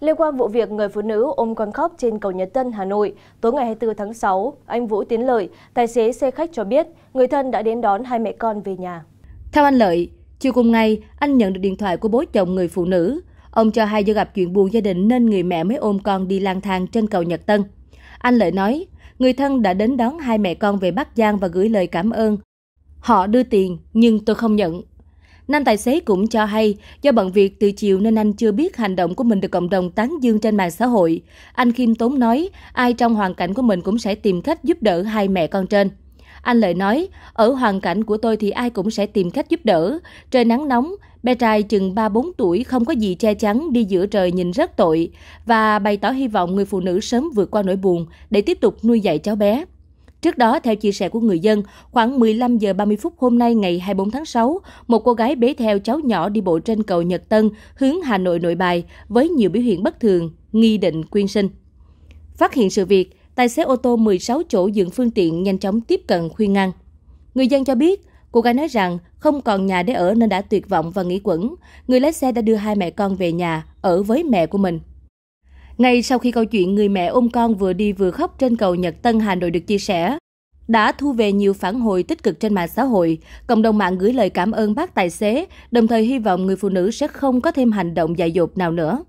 Liên quan vụ việc người phụ nữ ôm con khóc trên cầu Nhật Tân, Hà Nội, tối ngày 24 tháng 6, anh Vũ Tiến Lợi, tài xế xe khách cho biết người thân đã đến đón hai mẹ con về nhà. Theo anh Lợi, chiều cùng ngày, anh nhận được điện thoại của bố chồng người phụ nữ. Ông cho hay do gặp chuyện buồn gia đình nên người mẹ mới ôm con đi lang thang trên cầu Nhật Tân. Anh Lợi nói, người thân đã đến đón hai mẹ con về Bắc Giang và gửi lời cảm ơn. Họ đưa tiền, nhưng tôi không nhận. Nam tài xế cũng cho hay, do bận việc từ chiều nên anh chưa biết hành động của mình được cộng đồng tán dương trên mạng xã hội. Anh Kim Tốn nói, ai trong hoàn cảnh của mình cũng sẽ tìm cách giúp đỡ hai mẹ con trên. Anh Lợi nói, ở hoàn cảnh của tôi thì ai cũng sẽ tìm cách giúp đỡ. Trời nắng nóng, bé trai chừng 3-4 tuổi không có gì che chắn đi giữa trời nhìn rất tội và bày tỏ hy vọng người phụ nữ sớm vượt qua nỗi buồn để tiếp tục nuôi dạy cháu bé. Trước đó, theo chia sẻ của người dân, khoảng 15 giờ 30 phút hôm nay ngày 24 tháng 6, một cô gái bế theo cháu nhỏ đi bộ trên cầu Nhật Tân hướng Hà Nội nội bài với nhiều biểu hiện bất thường, nghi định quyên sinh. Phát hiện sự việc, tài xế ô tô 16 chỗ dựng phương tiện nhanh chóng tiếp cận khuyên ngăn. Người dân cho biết, cô gái nói rằng không còn nhà để ở nên đã tuyệt vọng và nghĩ quẩn. Người lái xe đã đưa hai mẹ con về nhà, ở với mẹ của mình. Ngay sau khi câu chuyện người mẹ ôm con vừa đi vừa khóc trên cầu Nhật Tân Hà Nội được chia sẻ, đã thu về nhiều phản hồi tích cực trên mạng xã hội. Cộng đồng mạng gửi lời cảm ơn bác tài xế, đồng thời hy vọng người phụ nữ sẽ không có thêm hành động dại dột nào nữa.